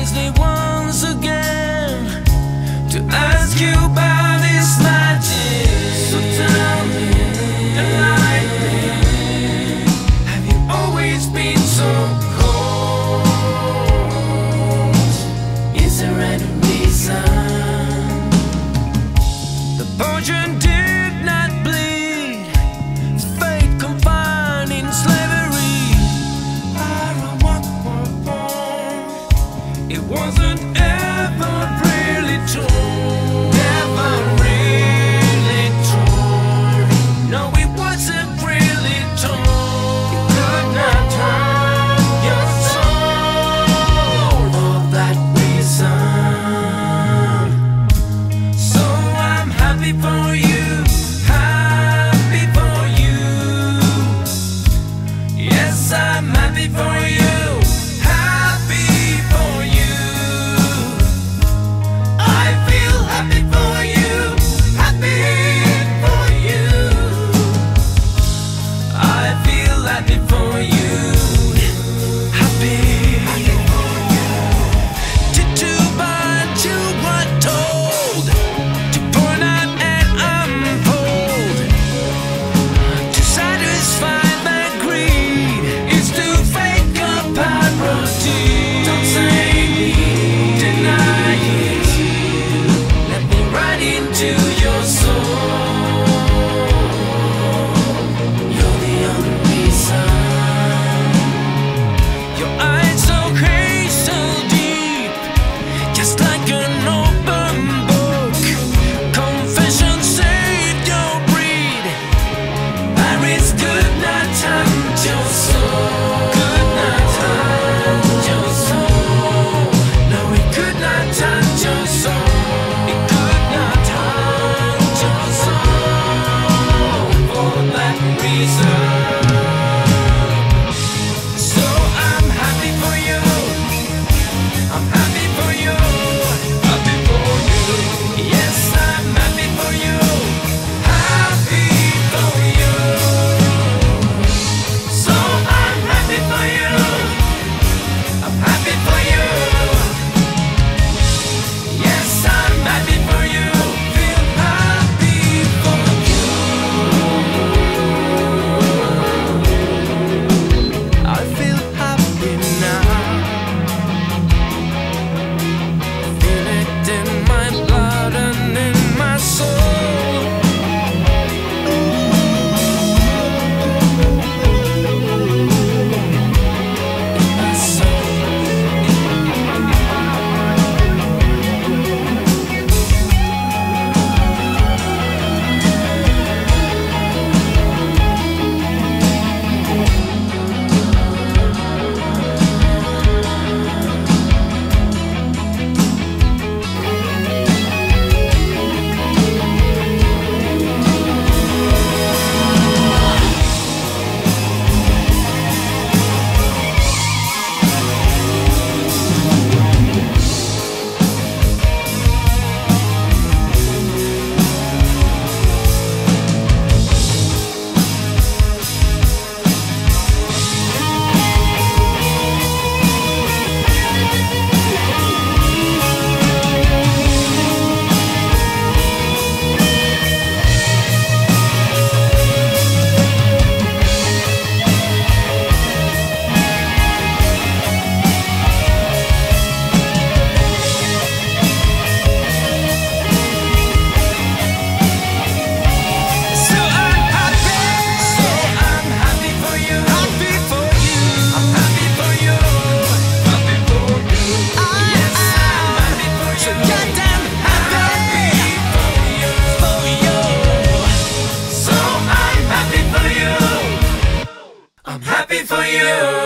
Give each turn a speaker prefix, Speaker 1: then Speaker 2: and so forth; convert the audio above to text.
Speaker 1: always they want. for you.